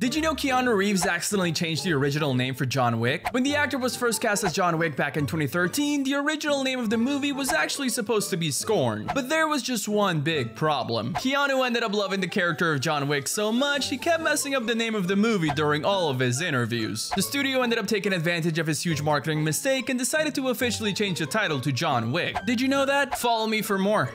Did you know Keanu Reeves accidentally changed the original name for John Wick? When the actor was first cast as John Wick back in 2013, the original name of the movie was actually supposed to be Scorn. But there was just one big problem. Keanu ended up loving the character of John Wick so much, he kept messing up the name of the movie during all of his interviews. The studio ended up taking advantage of his huge marketing mistake and decided to officially change the title to John Wick. Did you know that? Follow me for more.